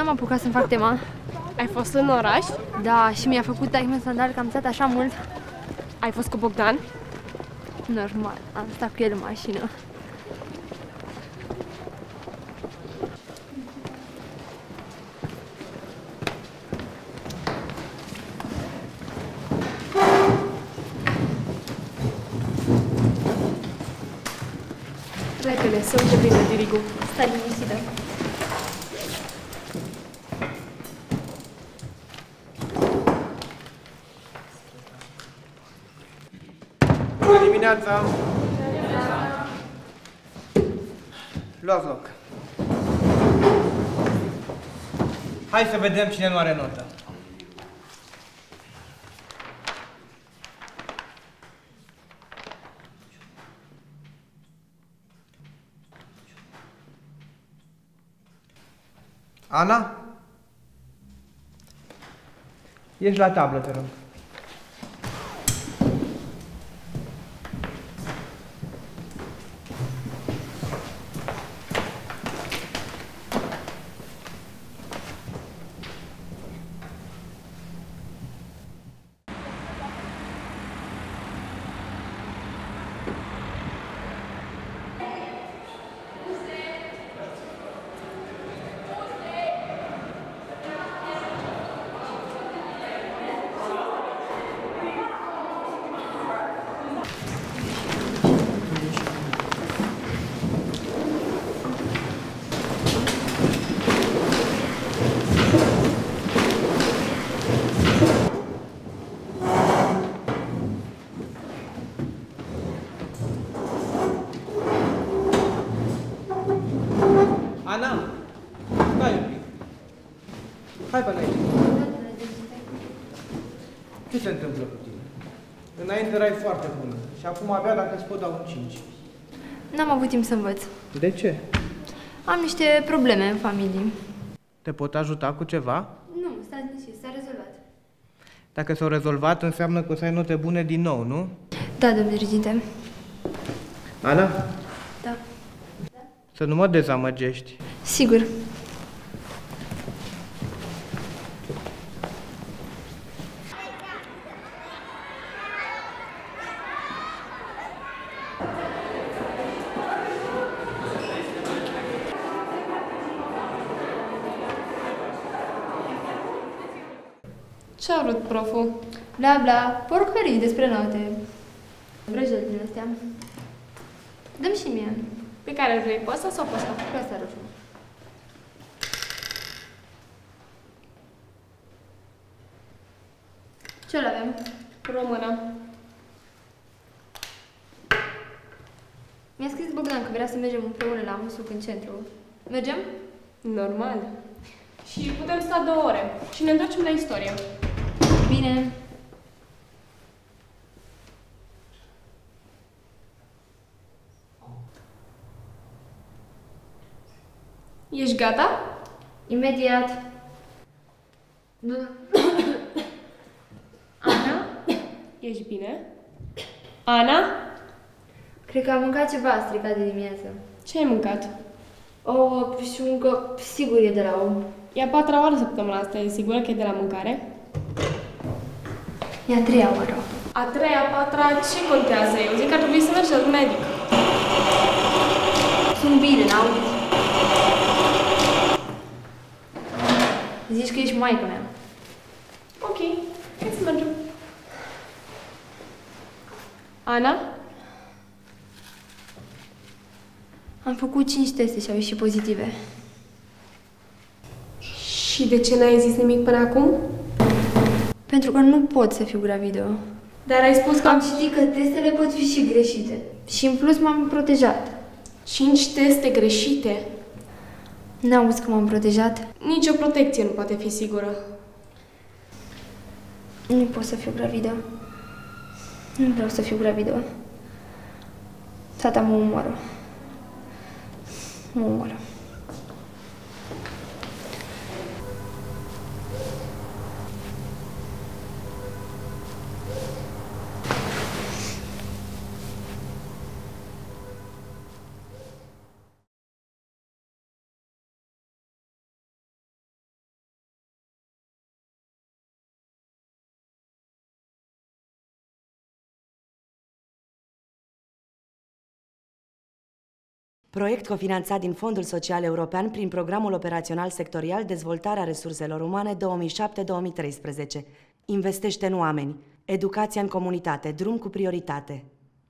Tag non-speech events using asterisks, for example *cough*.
N-am apucat să-mi fac tema. Ai fost în oraș? Da, și mi-a făcut taic în sandal că am stat așa mult. Ai fost cu Bogdan? Normal, am stat cu el în mașină. Repede, să uite bine dirigul. Stai liniștită. Bună dimineața! Luați loc. Hai să vedem cine nu are notă. Ana? Ești la tablă, te rog. Ana, stai un pic. Hai până aici. Ce se întâmplă cu tine? Înainte erai foarte bună și acum abia dacă îți pot da un 5. N-am avut timp să învăț. De ce? Am niște probleme în familie. Te pot ajuta cu ceva? Nu, stați liniștit, s-a rezolvat. Dacă s-au rezolvat, înseamnă că o să ai note bune din nou, nu? Da, domnule reginte. Ana, Da. să nu mă dezamăgești. Sigur. Ce a vrut proful? Bla, bla, porcării despre note. Vrăjel din astea. Dăm și mie. Pe care vrei? Pe ăsta sau pe ăsta? Pe asta roșu. Ce-l avem? Română. Mi-a scris Bogdan că vrea să mergem împreună la un suc în centru. Mergem? Normal. Și putem sta două ore. Și ne întoarcem la istorie. Bine. Ești gata? Imediat. Nu. *coughs* Ana? Ești bine? Ana? Cred că am mâncat ceva stricat de dimineață. Ce ai mâncat? O șuncă, sigur e de la om. E a patra oară săptămâna asta, e sigură că e de la mâncare? E a treia oră. A treia, a patra, ce contează? Eu zic că ar trebui să mergi la medic. Sunt bine, n-auzi? Zici că ești maică mea. Ok, hai să mergem. Ana? Am făcut 5 teste și au ieșit pozitive. Și de ce n-ai zis nimic până acum? Pentru că nu pot să fiu gravidă. Dar ai spus că Am citit că testele pot fi și greșite. Și în plus m-am protejat. cinci teste greșite. N-auzi că m-am protejat? Nici o protecție nu poate fi sigură. Nu pot să fiu gravidă. Nu vreau să fiu gravidă. Tata mă omoară. Mă omoară. Proiect cofinanțat din Fondul Social European prin Programul Operațional Sectorial Dezvoltarea Resurselor Umane 2007-2013. Investește în oameni. Educația în comunitate. Drum cu prioritate.